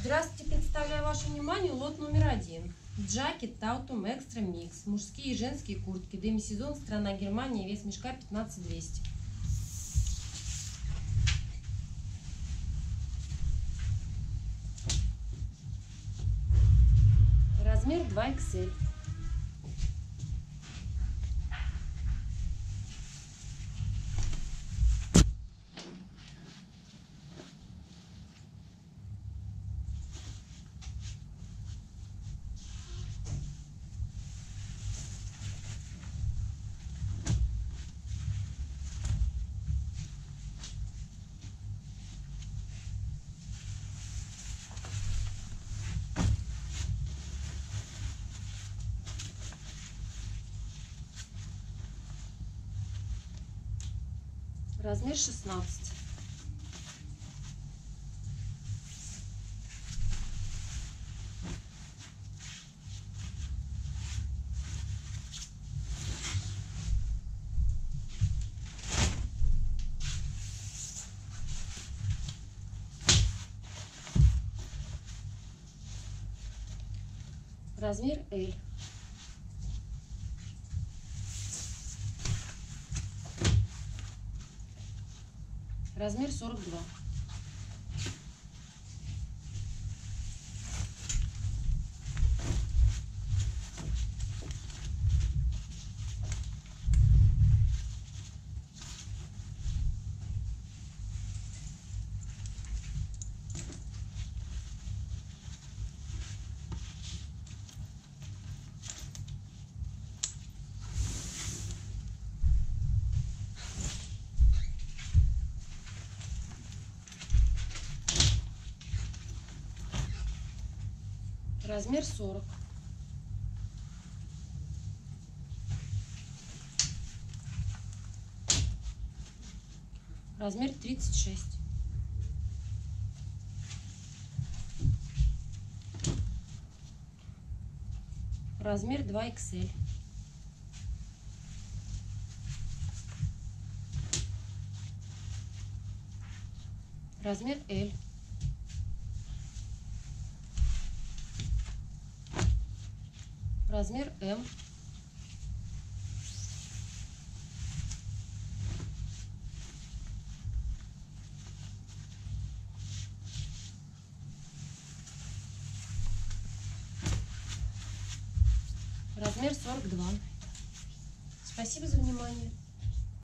Здравствуйте, представляю вашему вниманию лот номер один. Джакет Таутум Экстра Микс. Мужские и женские куртки. Демисезон, страна Германия, вес мешка 15200. Размер 2XL. Размер 16. Размер L. Размер 42. Размер 40. Размер 36. Размер 2XL. Размер L. Размер М. Размер 42. Спасибо за внимание.